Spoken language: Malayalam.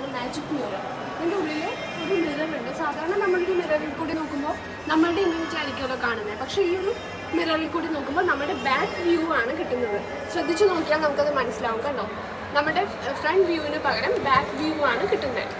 ആണ് മാജിക് മിറർ ഇതിന്റെ ഉള്ളിൽ ഒരു മിറർ ഉണ്ട്. സാധാരണ നമ്മളൊരു മിററിൽ കൂടി നോക്കുമ്പോൾ നമ്മളുടെ ഇമേജ് ആയിരിക്കുമല്ലോ കാണുന്നത് പക്ഷേ ഈ ഒരു മിററിൽ കൂടി നോക്കുമ്പോൾ നമ്മുടെ ബാക്ക് വ്യൂ ആണ് കിട്ടുന്നത്. ശ്രദ്ധിച്ചു നോക്കിയാൽ നമുക്കത് മനസ്സിലാവും കണ്ടോ നമ്മുടെ ഫ്രണ്ട് വ്യൂവിന് പകരം ബാക്ക് വ്യൂ ആണ് കിട്ടുന്നത്